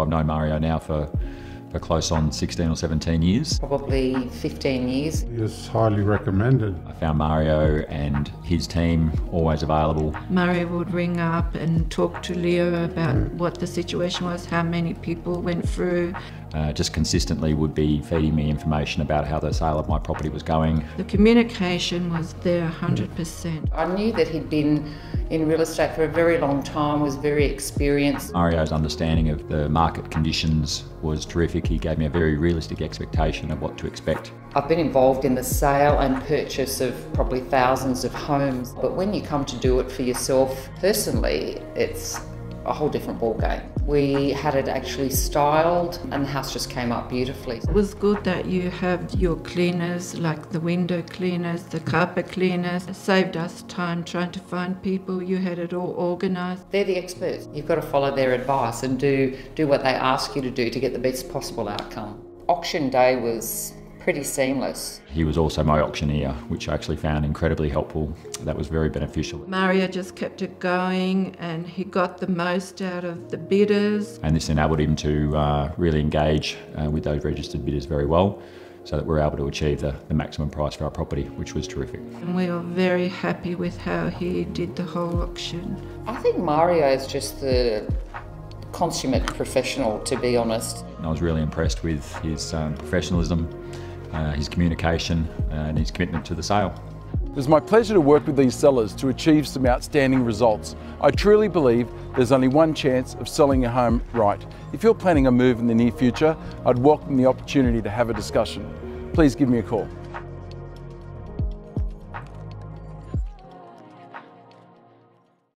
I've known Mario now for, for close on 16 or 17 years. Probably 15 years. He is highly recommended. I found Mario and his team always available. Mario would ring up and talk to Leo about what the situation was, how many people went through. Uh, just consistently would be feeding me information about how the sale of my property was going. The communication was there 100%. I knew that he'd been in real estate for a very long time, was very experienced. Mario's understanding of the market conditions was terrific. He gave me a very realistic expectation of what to expect. I've been involved in the sale and purchase of probably thousands of homes, but when you come to do it for yourself personally, it's a whole different ballgame. We had it actually styled and the house just came up beautifully. It was good that you have your cleaners, like the window cleaners, the carpet cleaners. It saved us time trying to find people. You had it all organised. They're the experts. You've got to follow their advice and do, do what they ask you to do to get the best possible outcome. Auction day was pretty seamless. He was also my auctioneer, which I actually found incredibly helpful. That was very beneficial. Mario just kept it going and he got the most out of the bidders. And this enabled him to uh, really engage uh, with those registered bidders very well so that we're able to achieve the, the maximum price for our property, which was terrific. And we were very happy with how he did the whole auction. I think Mario is just the consummate professional, to be honest. I was really impressed with his um, professionalism, uh, his communication, and his commitment to the sale. It was my pleasure to work with these sellers to achieve some outstanding results. I truly believe there's only one chance of selling your home right. If you're planning a move in the near future, I'd welcome the opportunity to have a discussion. Please give me a call.